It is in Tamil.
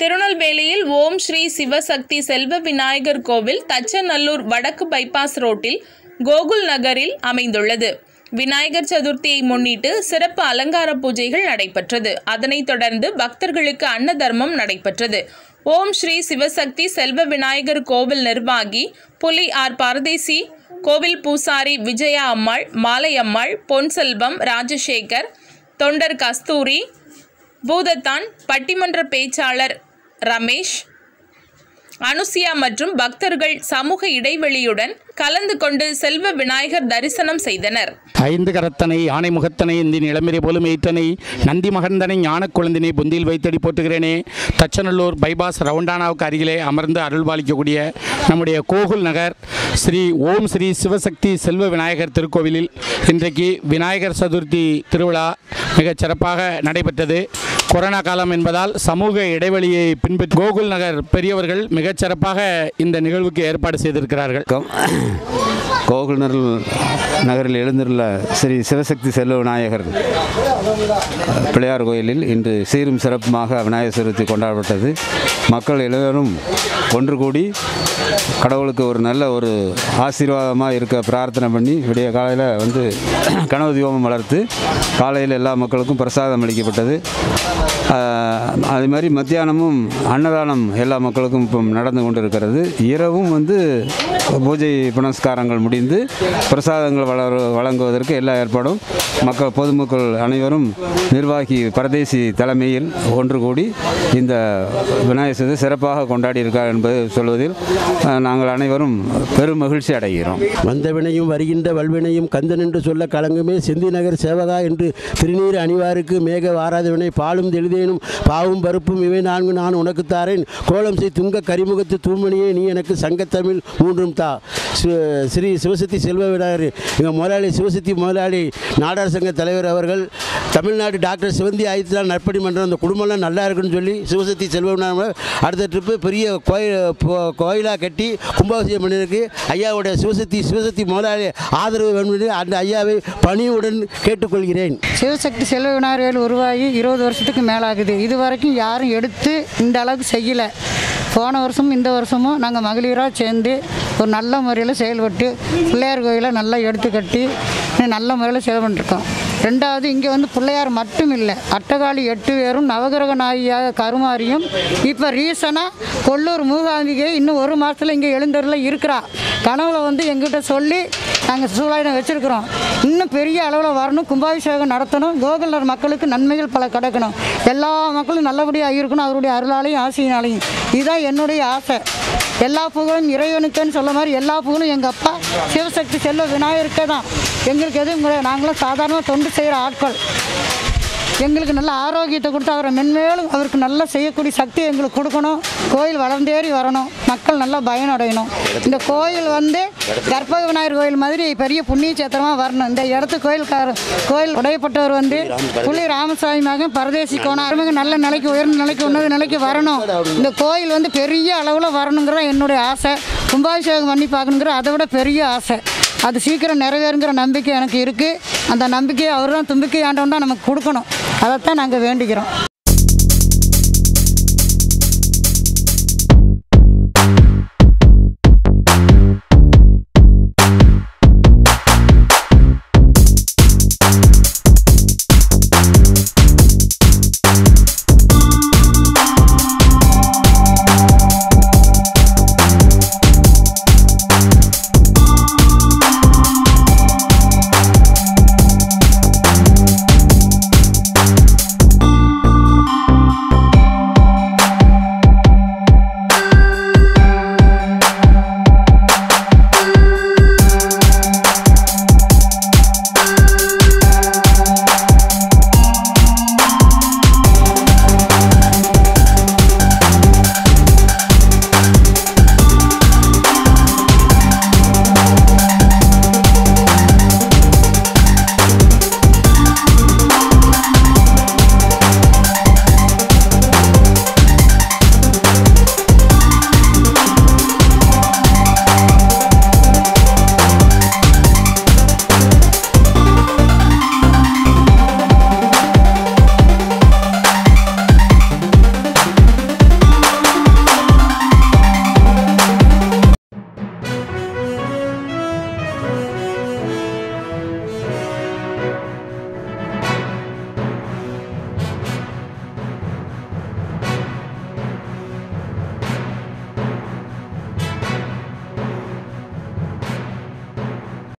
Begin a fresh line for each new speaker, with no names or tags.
திருநெல்வேலியில் ஓம் ஸ்ரீ சிவசக்தி செல்வ விநாயகர் கோவில் தச்சநல்லூர் வடக்கு பைபாஸ் ரோட்டில் கோகுல் நகரில் அமைந்துள்ளது. விநாயகர் சதுர்த்தியை முன்னிட்டு சிறப்பு அலங்கார பூஜைகள் நடைபெற்றது. அதனைத் தொடர்ந்து பக்தர்களுக்கு அன்னதர்மம் நடைபெற்றது. ஓம் ஸ்ரீ சிவசக்தி செல்வ விநாயகர் கோவில் நிர்வாகி புலி ஆர் பரதேசி கோவில் பூசாரி விஜயா அம்மாள் மாலையம்மாள் பொன்செல்வம் ராஜசேகர் தொண்டர் கஸ்தூரி பூதத்தான் பட்டிமன்ற பேச்சாளர் ரமேஷ் அனுசியா மற்றும் பக்தர்கள் சமூக இடைவெளியுடன் கலந்து கொண்டு செல்வ விநாயகர் தரிசனம் செய்தனர்.
ஐந்து கரத்தனை யானை முகத்தனை இந்த நிலமிரை போலும் எய்த்தனை நந்தி மகந்தனை ஞான குழந்தினை புந்தியில் வைத்தடி போட்டுகிறேனே தச்சநல்லூர் பைபாஸ் ரவுண்டானாவுக்கு அருகிலே அமர்ந்து அருள்பாலிக்கக்கூடிய நம்முடைய கோகுல் நகர் ஸ்ரீ ஓம் ஸ்ரீ சிவசக்தி செல்வ விநாயகர் திருக்கோவிலில் இன்றைக்கு விநாயகர் சதுர்த்தி திருவிழா மிகச் சிறப்பாக நடைபெற்றது. கொரோனா காலம் என்பதால் சமூக இடைவெளியை பின்பற்றி கோகுல் நகர் பெரியவர்கள் மிகச் சிறப்பாக இந்த நிகழ்வுக்கு ஏற்பாடு செய்திருக்கிறார்கள்.
கோகுல்நர் நகரில் எழுந்துள்ள ஸ்ரீ சிவசக்தி செல்வ விநாயகர் பிள்ளையார் கோயிலில் இன்று சீரும் சிறப்புமாக விநாயகர் சதுர்த்தி கொண்டாடப்பட்டது. மக்கள் எல்லோரும் ஒன்று கூடி கடவுளுக்கு ஒரு நல்ல ஒரு ஆசீர்வாதமாக இருக்க பிரார்த்தனை பண்ணி விடிய காலையில் வந்து கனவு தீபம் வளர்த்து காலையில் எல்லா மக்களுக்கும் பிரசாதம் அளிக்கப்பட்டது. அதே அது மாதிரி மத்தியானமும் அன்னதானம் எல்லா மக்களுக்கும் இப்போ நடந்து கொண்டு இருக்கிறது இரவும் வந்து பூஜை புனஸ்காரங்கள் முடிந்து பிரசாதங்கள் வளர வழங்குவதற்கு எல்லா ஏற்பாடும் மக்கள் பொதுமக்கள் அனைவரும் நிர்வாகி பரதேசி தலைமையில் ஒன்று கூடி இந்த விநாயகர் சதுர்த்தி சிறப்பாக கொண்டாடி இருக்கார் என்பது சொல்வதில் நாங்கள் அனைவரும் பெரும் மகிழ்ச்சி அடைகிறோம்.
வந்த வினையும் வருகின்ற வல்வினையும் கந்தன் என்று சொல்ல கலங்குமே செந்தி நகர் சேவகா என்று திருநீர் அணிவாருக்கு மேக வாராத வினை பாலும் தெளிதேனும் பாவும் பருப்பும் இவை நான்கு நான் உனக்கு தாரேன். கோலம் செய் துங்க கரிமுகத்து தூமணியே நீ எனக்கு சங்கத்தமிழ் மூன்றும் தா. ஸ்ரீ சிவசக்தி செல்வ விநாயகர் எங்கள் முதலாளி சிவசக்தி முதலாளி நாடார் சங்க தலைவர் அவர்கள் தமிழ்நாடு டாக்டர் சிவந்தி ஆதித்யநாத் நற்பணி மன்றம் அந்த குடும்பம்லாம் நல்லா இருக்குன்னு சொல்லி சிவசக்தி செல்வ விநாயகர் அடுத்த ட்ரிப்பு பெரிய கோயில் கோயிலாக கட்டி கும்பாபிஷேகம் பண்ணியிருக்கு. ஐயாவுடைய சிவசக்தி சிவசக்தி முதலாளி ஆதரவு வேணும் அந்த ஐயாவை பணியுடன் கேட்டுக்கொள்கிறேன்.
சிவசக்தி செல்வ விநாயகர்கள் உருவாகி இருபது வருஷத்துக்கு மேலாகுது. இது வரைக்கும் யாரும் எடுத்து இந்த அளவுக்கு செய்யலை. போன வருஷமும் இந்த வருஷமும் நாங்கள் மகளிராக சேர்ந்து ஒரு நல்ல முறையில் செயல்பட்டு பிள்ளையார் கோயிலை நல்லா எடுத்து கட்டி நல்ல முறையில் செயல் பண்ணிருக்கோம். ரெண்டாவது இங்கே வந்து பிள்ளையார் மட்டும் இல்லை அட்டகாளி எட்டு பேரும் நவகிரக நாயியாக கருமாரியும் இப்போ ரீசனாக கொல்லூர் மூகாம்பிகை இன்னும் ஒரு மாதத்தில் இங்கே எழுந்தரில் இருக்கிறா. கனவுல வந்து எங்கிட்ட சொல்லி நாங்கள் சூழலிடம் வச்சுருக்கிறோம். இன்னும் பெரிய அளவில் வரணும் கும்பாபிஷேகம் நடத்தணும் கோகுலர் மக்களுக்கு நன்மைகள் பல கிடைக்கணும். எல்லா மக்களும் நல்லபடியாக இருக்கணும் அவருடைய அருளாலையும் ஆசையினாலையும். இதுதான் என்னுடைய ஆசை. எல்லா புகழும் இறைவனுக்குன்னு சொல்ல மாதிரி எல்லா புகழும் எங்கள் அப்பா சிவசக்தி செல்வ விநாயகருக்கே தான். எங்களுக்கு எதுவும் கிடையாது. நாங்களும் சாதாரணமாக தொண்டு செய்கிற ஆட்கள். எங்களுக்கு நல்ல ஆரோக்கியத்தை கொடுத்து அவரை மென்மேலும் அவருக்கு நல்லா செய்யக்கூடிய சக்தி எங்களுக்கு கொடுக்கணும். கோயில் வளர்ந்தேறி வரணும். மக்கள் நல்லா பயனடையணும். இந்த கோயில் வந்து கற்பக விநாயகர் கோயில் மாதிரி பெரிய புண்ணிய சேத்திரமாக வரணும். இந்த இடத்து கோயில்கார கோயில் உடையப்பட்டவர் வந்து புள்ளி ராமசாமி மகன் பரதேசி கோணம் அருமக நல்ல நிலைக்கு உயர்ந்த நிலைக்கு உன்னத நிலைக்கு வரணும். இந்த கோயில் வந்து பெரிய அளவில் வரணுங்கிற என்னுடைய ஆசை. கும்பாபிஷேகம் பண்ணி பார்க்கணுங்கிற அதை விட பெரிய ஆசை. அது சீக்கிரம் நிறைவேறுங்கிற நம்பிக்கை எனக்கு இருக்குது அந்த நம்பிக்கையை அவர் தான் தும்பிக்கை ஆண்டவன் தான் நமக்கு கொடுக்கணும். அதைத்தான் நாங்கள் வேண்டிக்கிறோம்